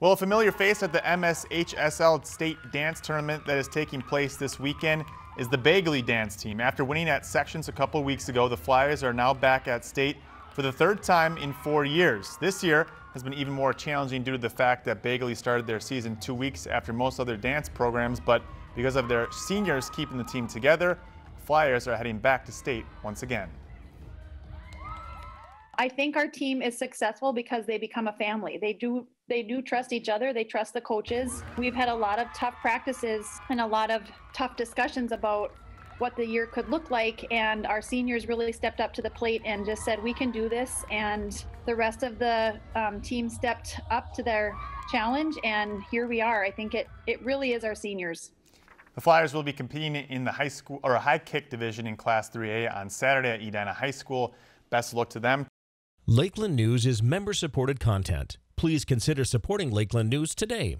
Well, a familiar face at the MSHSL state dance tournament that is taking place this weekend is the Bagley dance team. After winning at sections a couple weeks ago, the Flyers are now back at state for the third time in four years. This year has been even more challenging due to the fact that Bagley started their season two weeks after most other dance programs, but because of their seniors keeping the team together, Flyers are heading back to state once again. I think our team is successful because they become a family. They do they do trust each other. They trust the coaches. We've had a lot of tough practices and a lot of tough discussions about what the year could look like and our seniors really stepped up to the plate and just said we can do this and the rest of the um, team stepped up to their challenge and here we are i think it it really is our seniors the Flyers will be competing in the high school or high kick division in Class 3A on Saturday at Edina High School. Best of luck to them. Lakeland News is member supported content. Please consider supporting Lakeland News today.